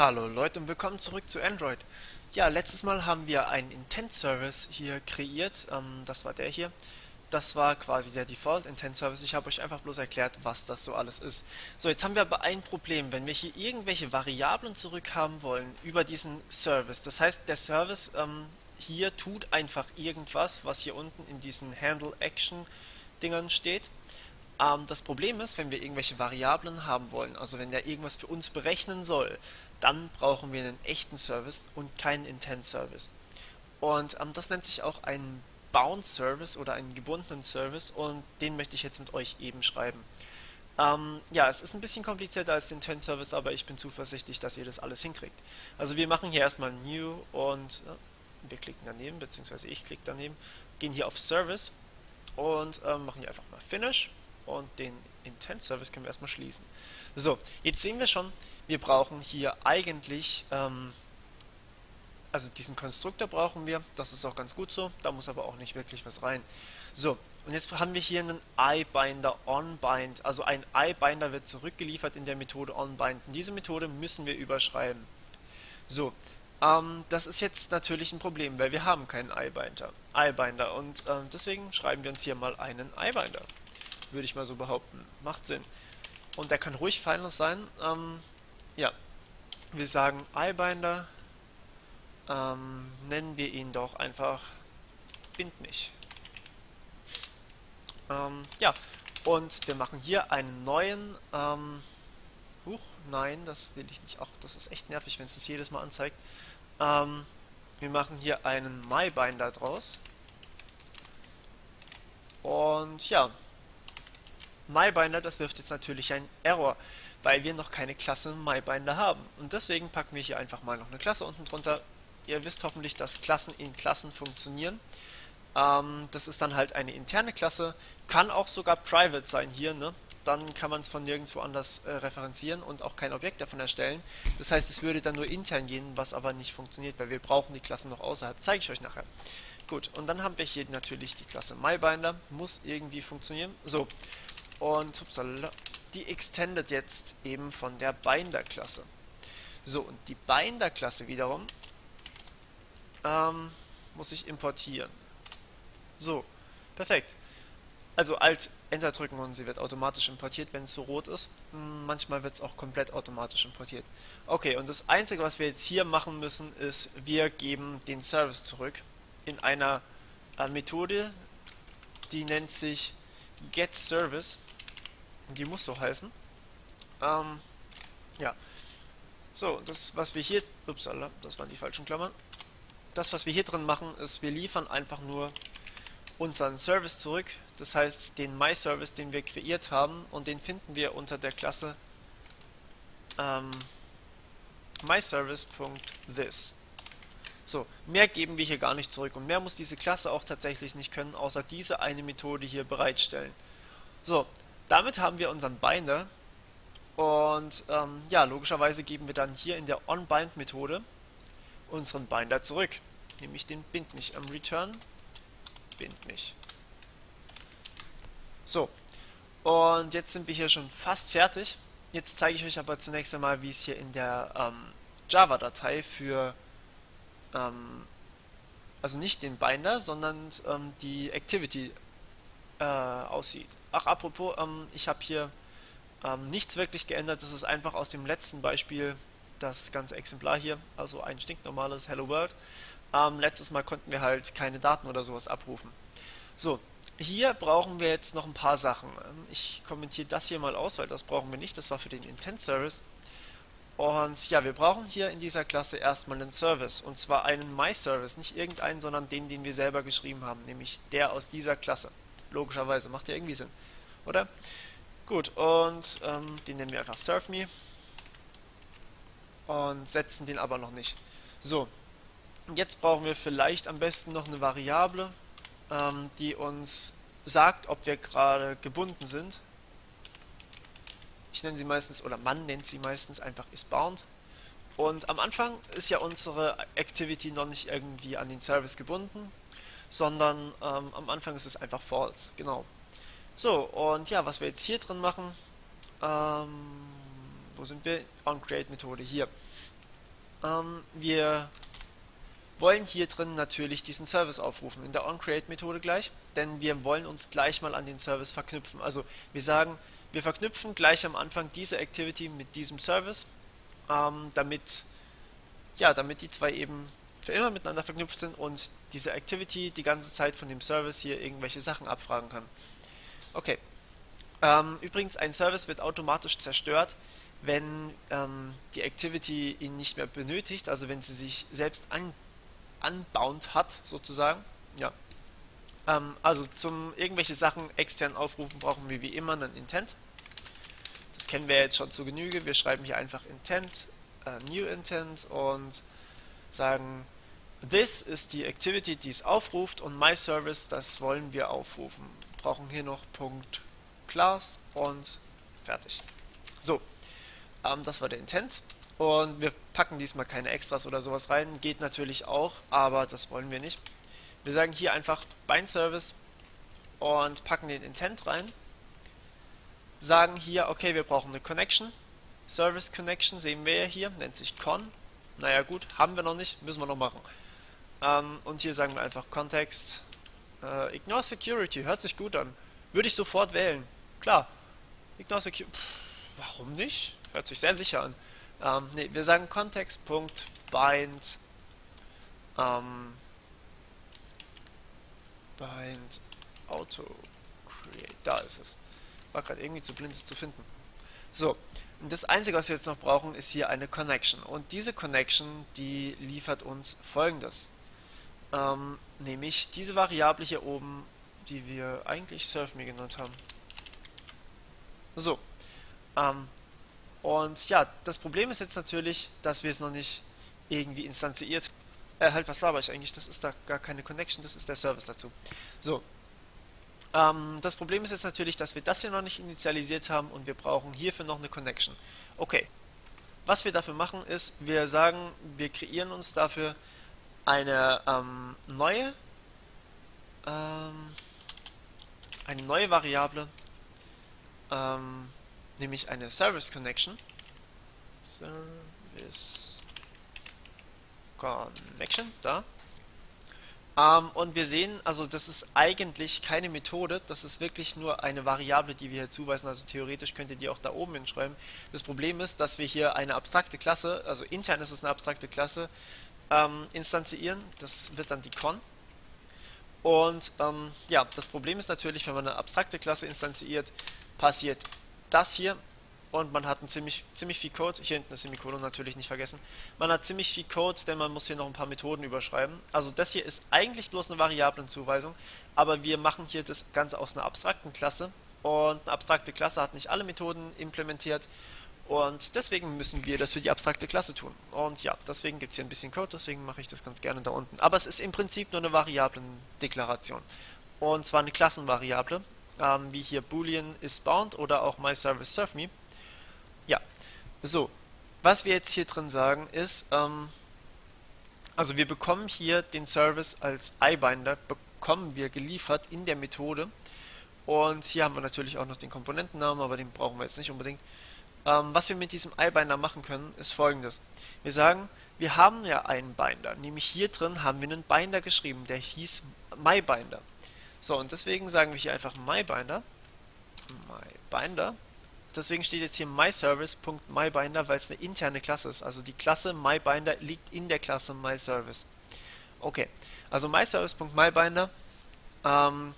Hallo Leute und willkommen zurück zu Android. Ja, letztes Mal haben wir einen Intent Service hier kreiert, ähm, das war der hier. Das war quasi der Default Intent Service. Ich habe euch einfach bloß erklärt, was das so alles ist. So, jetzt haben wir aber ein Problem, wenn wir hier irgendwelche Variablen zurückhaben wollen über diesen Service. Das heißt, der Service ähm, hier tut einfach irgendwas, was hier unten in diesen Handle Action Dingern steht. Ähm, das Problem ist, wenn wir irgendwelche Variablen haben wollen, also wenn der irgendwas für uns berechnen soll, dann brauchen wir einen echten Service und keinen Intent Service. Und ähm, das nennt sich auch ein Bound Service oder einen gebundenen Service und den möchte ich jetzt mit euch eben schreiben. Ähm, ja, es ist ein bisschen komplizierter als den Intent Service, aber ich bin zuversichtlich, dass ihr das alles hinkriegt. Also wir machen hier erstmal New und äh, wir klicken daneben, beziehungsweise ich klicke daneben, gehen hier auf Service und äh, machen hier einfach mal Finish und den Intent Service können wir erstmal schließen. So, jetzt sehen wir schon, wir brauchen hier eigentlich, ähm, also diesen Konstruktor brauchen wir, das ist auch ganz gut so, da muss aber auch nicht wirklich was rein. So, und jetzt haben wir hier einen iBinder onBind, also ein iBinder wird zurückgeliefert in der Methode onBind. Und diese Methode müssen wir überschreiben. So, ähm, das ist jetzt natürlich ein Problem, weil wir haben keinen iBinder, iBinder und ähm, deswegen schreiben wir uns hier mal einen iBinder. Würde ich mal so behaupten. Macht Sinn. Und der kann ruhig feindlos sein. Ähm, ja, wir sagen iBinder, ähm, nennen wir ihn doch einfach bind mich. Ähm, ja, und wir machen hier einen neuen, ähm, huch, nein, das will ich nicht, ach, das ist echt nervig, wenn es das jedes Mal anzeigt. Ähm, wir machen hier einen MyBinder draus. Und ja, MyBinder, das wirft jetzt natürlich einen Error weil wir noch keine Klasse MyBinder haben. Und deswegen packen wir hier einfach mal noch eine Klasse unten drunter. Ihr wisst hoffentlich, dass Klassen in Klassen funktionieren. Ähm, das ist dann halt eine interne Klasse, kann auch sogar private sein hier, ne? Dann kann man es von nirgendwo anders äh, referenzieren und auch kein Objekt davon erstellen. Das heißt, es würde dann nur intern gehen, was aber nicht funktioniert, weil wir brauchen die Klassen noch außerhalb. Zeige ich euch nachher. Gut, und dann haben wir hier natürlich die Klasse MyBinder. Muss irgendwie funktionieren. So, und upsala, die extended jetzt eben von der Binder-Klasse. So, und die Binder-Klasse wiederum ähm, muss ich importieren. So, perfekt. Also Alt Enter drücken und sie wird automatisch importiert, wenn es so rot ist. Hm, manchmal wird es auch komplett automatisch importiert. Okay, und das Einzige, was wir jetzt hier machen müssen, ist, wir geben den Service zurück in einer äh, Methode, die nennt sich getService. Die muss so heißen. Ähm, ja. So, das, was wir hier... Upsala, das waren die falschen Klammern. Das, was wir hier drin machen, ist, wir liefern einfach nur unseren Service zurück. Das heißt, den MyService, den wir kreiert haben, und den finden wir unter der Klasse ähm, MyService.this. So, mehr geben wir hier gar nicht zurück und mehr muss diese Klasse auch tatsächlich nicht können, außer diese eine Methode hier bereitstellen. So, damit haben wir unseren Binder und ähm, ja, logischerweise geben wir dann hier in der onBind-Methode unseren Binder zurück, nämlich den bind mich am Return bind mich. So, und jetzt sind wir hier schon fast fertig. Jetzt zeige ich euch aber zunächst einmal, wie es hier in der ähm, Java-Datei für, ähm, also nicht den Binder, sondern ähm, die Activity äh, aussieht. Ach, apropos, ähm, ich habe hier ähm, nichts wirklich geändert. Das ist einfach aus dem letzten Beispiel das ganze Exemplar hier, also ein stinknormales Hello World. Ähm, letztes Mal konnten wir halt keine Daten oder sowas abrufen. So, hier brauchen wir jetzt noch ein paar Sachen. Ähm, ich kommentiere das hier mal aus, weil das brauchen wir nicht. Das war für den Intent Service. Und ja, wir brauchen hier in dieser Klasse erstmal einen Service. Und zwar einen MyService, nicht irgendeinen, sondern den, den wir selber geschrieben haben. Nämlich der aus dieser Klasse. Logischerweise, macht ja irgendwie Sinn. Oder? Gut, und ähm, den nennen wir einfach ServeMe. Und setzen den aber noch nicht. So, jetzt brauchen wir vielleicht am besten noch eine Variable, ähm, die uns sagt, ob wir gerade gebunden sind. Ich nenne sie meistens, oder man nennt sie meistens einfach isBound. Und am Anfang ist ja unsere Activity noch nicht irgendwie an den Service gebunden sondern ähm, am Anfang ist es einfach false. Genau. So, und ja, was wir jetzt hier drin machen, ähm, wo sind wir? OnCreate-Methode hier. ähm, wir wollen hier drin natürlich diesen Service aufrufen, in der onCreate-Methode gleich, denn wir wollen uns gleich mal an den Service verknüpfen. Also wir sagen, wir verknüpfen gleich am Anfang diese Activity mit diesem Service, ähm, damit, ja, damit die zwei eben für immer miteinander verknüpft sind und diese Activity die ganze Zeit von dem Service hier irgendwelche Sachen abfragen kann. Okay. Ähm, übrigens, ein Service wird automatisch zerstört, wenn ähm, die Activity ihn nicht mehr benötigt, also wenn sie sich selbst an, unbound hat, sozusagen. Ja. Ähm, also zum irgendwelche Sachen extern aufrufen brauchen wir wie immer einen Intent. Das kennen wir jetzt schon zu Genüge. Wir schreiben hier einfach Intent, äh, New Intent und sagen, this ist die Activity, die es aufruft und my service, das wollen wir aufrufen. Wir brauchen hier noch Punkt Class und fertig. So, ähm, das war der Intent. Und wir packen diesmal keine Extras oder sowas rein. Geht natürlich auch, aber das wollen wir nicht. Wir sagen hier einfach Bind Service und packen den Intent rein. Sagen hier, okay, wir brauchen eine Connection. Service Connection sehen wir ja hier, nennt sich Con. Naja gut, haben wir noch nicht, müssen wir noch machen. Ähm, und hier sagen wir einfach Context. Äh, Ignore Security, hört sich gut an. Würde ich sofort wählen. Klar. Ignore Security. Warum nicht? Hört sich sehr sicher an. Ähm, nee, wir sagen Context.bind ähm, bind auto create. Da ist es. War gerade irgendwie zu blind, es zu finden. So, das Einzige, was wir jetzt noch brauchen, ist hier eine Connection. Und diese Connection, die liefert uns folgendes. Ähm, nämlich diese Variable hier oben, die wir eigentlich SurfMe genannt haben. So. Ähm, und ja, das Problem ist jetzt natürlich, dass wir es noch nicht irgendwie instanziert. Äh, halt, was laber ich eigentlich? Das ist da gar keine Connection, das ist der Service dazu. So. Ähm, das Problem ist jetzt natürlich, dass wir das hier noch nicht initialisiert haben und wir brauchen hierfür noch eine Connection. Okay. Was wir dafür machen ist, wir sagen, wir kreieren uns dafür eine ähm, neue ähm, eine neue Variable ähm, nämlich eine Service Connection. Service Connection, da. Ähm, und wir sehen, also das ist eigentlich keine Methode, das ist wirklich nur eine Variable, die wir hier zuweisen, also theoretisch könnt ihr die auch da oben hinschreiben. Das Problem ist, dass wir hier eine abstrakte Klasse, also intern ist es eine abstrakte Klasse, ähm, instanzieren, das wird dann die Con. Und ähm, ja, das Problem ist natürlich, wenn man eine abstrakte Klasse instanziert, passiert das hier und man hat ein ziemlich, ziemlich viel Code. Hier hinten ist Semikolon natürlich nicht vergessen. Man hat ziemlich viel Code, denn man muss hier noch ein paar Methoden überschreiben. Also das hier ist eigentlich bloß eine Variablenzuweisung, aber wir machen hier das Ganze aus einer abstrakten Klasse und eine abstrakte Klasse hat nicht alle Methoden implementiert und deswegen müssen wir das für die abstrakte Klasse tun. Und ja, deswegen gibt es hier ein bisschen Code, deswegen mache ich das ganz gerne da unten. Aber es ist im Prinzip nur eine Variablendeklaration. Und zwar eine Klassenvariable ähm, wie hier boolean is bound oder auch myServiceServeMe. Ja, so, was wir jetzt hier drin sagen ist, ähm, also wir bekommen hier den Service als iBinder, bekommen wir geliefert in der Methode und hier haben wir natürlich auch noch den Komponentennamen, aber den brauchen wir jetzt nicht unbedingt. Ähm, was wir mit diesem iBinder machen können, ist folgendes. Wir sagen, wir haben ja einen Binder, nämlich hier drin haben wir einen Binder geschrieben, der hieß myBinder. So, und deswegen sagen wir hier einfach mybinder. mybinder. Deswegen steht jetzt hier myservice.mybinder, weil es eine interne Klasse ist. Also die Klasse mybinder liegt in der Klasse myservice. Okay, also myservice.mybinder ähm,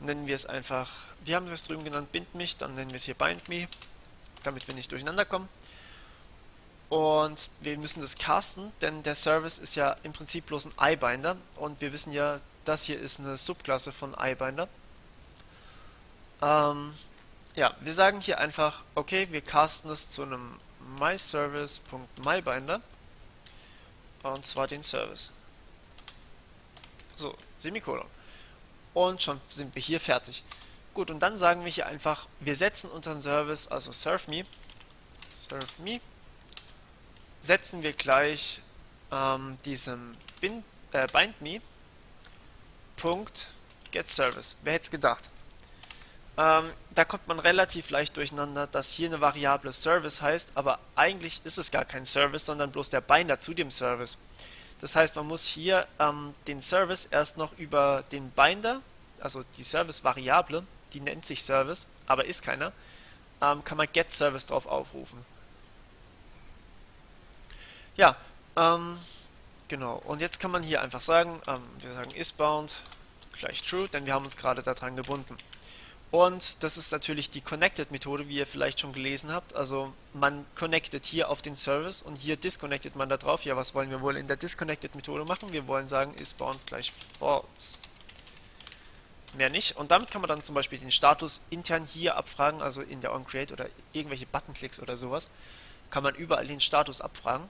nennen wir es einfach, wir haben es drüben genannt, bind mich, dann nennen wir es hier bindme, damit wir nicht durcheinander kommen. Und wir müssen das casten, denn der Service ist ja im Prinzip bloß ein iBinder und wir wissen ja, das hier ist eine Subklasse von iBinder. Ähm, ja, wir sagen hier einfach, okay, wir casten es zu einem myService.myBinder und zwar den Service. So, Semikolon. Und schon sind wir hier fertig. Gut, und dann sagen wir hier einfach, wir setzen unseren Service, also ServeMe, ServeMe, setzen wir gleich ähm, diesem Bin, äh, BindMe. Wer hätte es gedacht? Ähm, da kommt man relativ leicht durcheinander, dass hier eine Variable Service heißt, aber eigentlich ist es gar kein Service, sondern bloß der Binder zu dem Service. Das heißt, man muss hier ähm, den Service erst noch über den Binder, also die Service-Variable, die nennt sich Service, aber ist keiner, ähm, kann man GetService drauf aufrufen. Ja, ähm, genau. Und jetzt kann man hier einfach sagen, ähm, wir sagen isBound gleich true, denn wir haben uns gerade daran gebunden. Und das ist natürlich die Connected-Methode, wie ihr vielleicht schon gelesen habt. Also man connected hier auf den Service und hier disconnected man da drauf. Ja, was wollen wir wohl in der Disconnected-Methode machen? Wir wollen sagen isBound gleich false. Mehr nicht. Und damit kann man dann zum Beispiel den Status intern hier abfragen, also in der onCreate oder irgendwelche Buttonklicks oder sowas. Kann man überall den Status abfragen.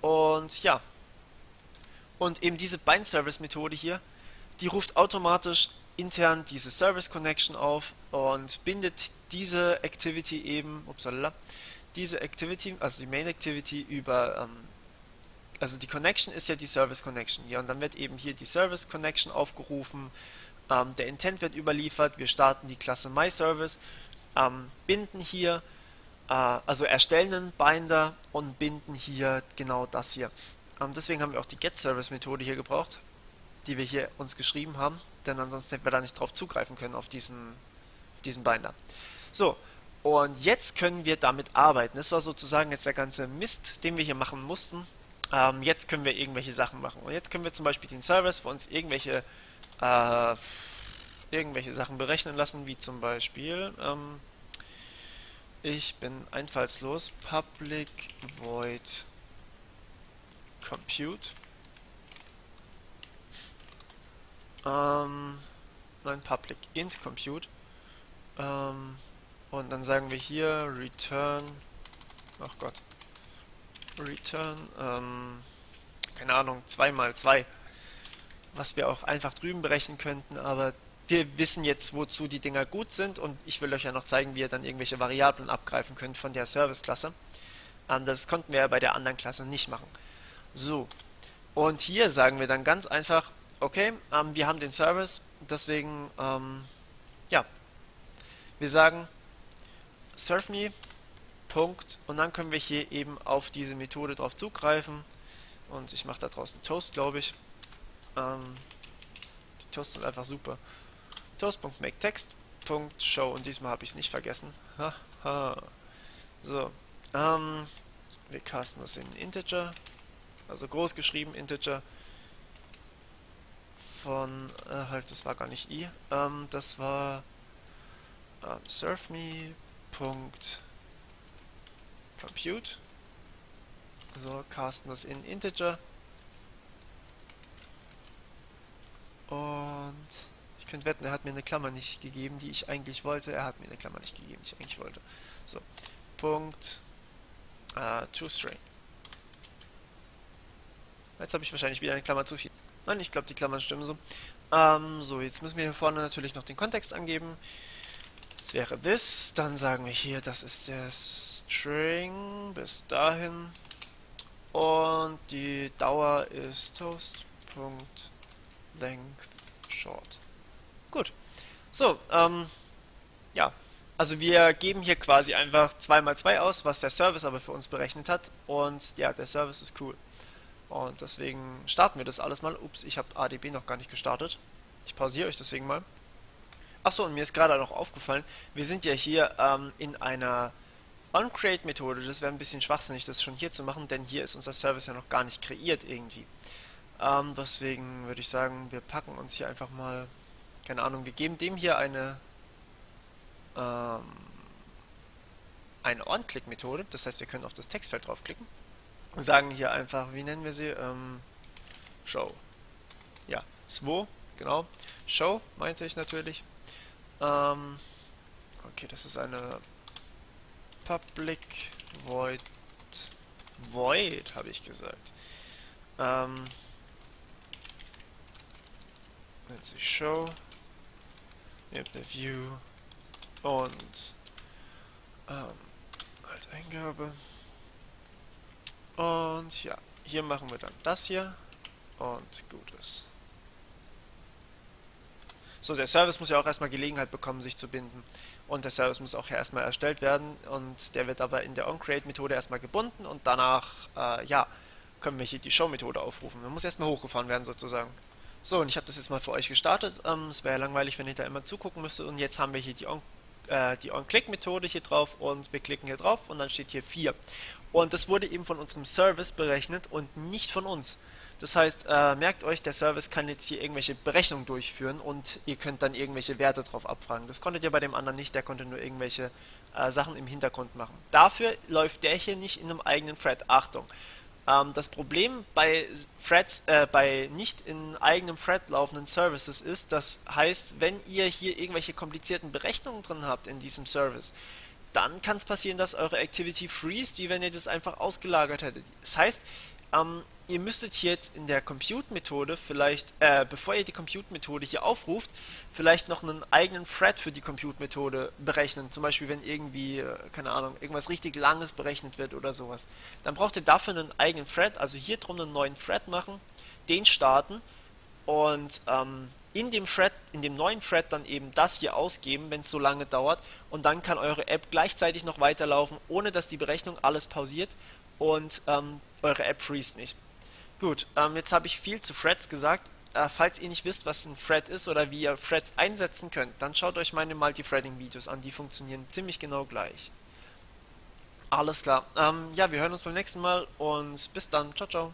Und ja. Und eben diese Bind-Service-Methode hier, die ruft automatisch intern diese Service Connection auf und bindet diese Activity eben, upsala, diese Activity, also die Main Activity über, ähm, also die Connection ist ja die Service Connection hier und dann wird eben hier die Service Connection aufgerufen, ähm, der Intent wird überliefert, wir starten die Klasse MyService, ähm, binden hier, äh, also erstellen einen Binder und binden hier genau das hier. Ähm, deswegen haben wir auch die GetService-Methode hier gebraucht, die wir hier uns geschrieben haben, denn ansonsten hätten wir da nicht drauf zugreifen können auf diesen, diesen Binder. So, und jetzt können wir damit arbeiten. Das war sozusagen jetzt der ganze Mist, den wir hier machen mussten. Ähm, jetzt können wir irgendwelche Sachen machen. Und jetzt können wir zum Beispiel den Service für uns irgendwelche äh, irgendwelche Sachen berechnen lassen, wie zum Beispiel ähm, ich bin einfallslos public void compute. Ähm, nein, public int compute. Ähm, und dann sagen wir hier return ach Gott return ähm, keine Ahnung 2 mal 2 was wir auch einfach drüben berechnen könnten, aber wir wissen jetzt, wozu die Dinger gut sind und ich will euch ja noch zeigen, wie ihr dann irgendwelche Variablen abgreifen könnt von der Service-Klasse. Ähm, das konnten wir ja bei der anderen Klasse nicht machen. So, und hier sagen wir dann ganz einfach, okay, ähm, wir haben den Service, deswegen, ähm, ja, wir sagen serve Punkt, und dann können wir hier eben auf diese Methode drauf zugreifen und ich mache da draußen Toast, glaube ich. Ähm, die Toasts sind einfach super. Toast.makeText.show und diesmal habe ich es nicht vergessen. So, ähm, wir casten das in Integer, also groß geschrieben Integer von, äh, halt, das war gar nicht i, ähm, das war ähm, serveme.compute so, casten das in Integer Und ich könnte wetten, er hat mir eine Klammer nicht gegeben, die ich eigentlich wollte. Er hat mir eine Klammer nicht gegeben, die ich eigentlich wollte. So, Punkt äh, toString. Jetzt habe ich wahrscheinlich wieder eine Klammer zu viel. Nein, ich glaube, die Klammern stimmen so. Ähm, so, jetzt müssen wir hier vorne natürlich noch den Kontext angeben. Das wäre this. Dann sagen wir hier, das ist der String bis dahin. Und die Dauer ist toast. Short. Gut. So, ähm, ja. Also wir geben hier quasi einfach 2x2 aus, was der Service aber für uns berechnet hat. Und ja, der Service ist cool. Und deswegen starten wir das alles mal. Ups, ich habe ADB noch gar nicht gestartet. Ich pausiere euch deswegen mal. Achso, und mir ist gerade noch aufgefallen, wir sind ja hier ähm, in einer OnCreate-Methode. Das wäre ein bisschen schwachsinnig, das schon hier zu machen, denn hier ist unser Service ja noch gar nicht kreiert irgendwie. Ähm, deswegen würde ich sagen, wir packen uns hier einfach mal, keine Ahnung, wir geben dem hier eine ähm, eine On-Click-Methode. Das heißt, wir können auf das Textfeld draufklicken sagen hier einfach, wie nennen wir sie? Ähm, Show. Ja, SWO, genau. Show meinte ich natürlich. Ähm, okay, das ist eine Public Void Void, habe ich gesagt. Ähm, nennt sich Show. Ihr habt eine View und ähm, als Eingabe. Und ja, hier machen wir dann das hier und gut ist. So, der Service muss ja auch erstmal Gelegenheit bekommen, sich zu binden. Und der Service muss auch erstmal erstellt werden und der wird aber in der onCreate-Methode erstmal gebunden und danach, äh, ja, können wir hier die Show-Methode aufrufen. Man muss erstmal hochgefahren werden sozusagen. So, und ich habe das jetzt mal für euch gestartet. Ähm, es wäre ja langweilig, wenn ihr da immer zugucken müsstet. Und jetzt haben wir hier die On äh, die On-Click-Methode hier drauf und wir klicken hier drauf und dann steht hier 4. Und das wurde eben von unserem Service berechnet und nicht von uns. Das heißt, äh, merkt euch, der Service kann jetzt hier irgendwelche Berechnungen durchführen und ihr könnt dann irgendwelche Werte drauf abfragen. Das konntet ihr bei dem anderen nicht, der konnte nur irgendwelche äh, Sachen im Hintergrund machen. Dafür läuft der hier nicht in einem eigenen Thread. Achtung! Ähm, das Problem bei Threads, äh, bei nicht in eigenem Thread laufenden Services ist, das heißt, wenn ihr hier irgendwelche komplizierten Berechnungen drin habt in diesem Service, dann kann es passieren, dass eure Activity freeze, wie wenn ihr das einfach ausgelagert hättet. Das heißt, ähm, ihr müsstet jetzt in der Compute-Methode vielleicht, äh, bevor ihr die Compute-Methode hier aufruft, vielleicht noch einen eigenen Thread für die Compute-Methode berechnen. Zum Beispiel, wenn irgendwie, äh, keine Ahnung, irgendwas richtig Langes berechnet wird oder sowas. Dann braucht ihr dafür einen eigenen Thread, also hier drum einen neuen Thread machen, den starten und ähm, in dem Thread, in dem neuen Thread dann eben das hier ausgeben, wenn es so lange dauert und dann kann eure App gleichzeitig noch weiterlaufen, ohne dass die Berechnung alles pausiert und ähm, eure App freest nicht. Gut, ähm, jetzt habe ich viel zu Threads gesagt. Äh, falls ihr nicht wisst, was ein Thread ist oder wie ihr Threads einsetzen könnt, dann schaut euch meine Multithreading-Videos an. Die funktionieren ziemlich genau gleich. Alles klar. Ähm, ja, wir hören uns beim nächsten Mal und bis dann. Ciao, ciao.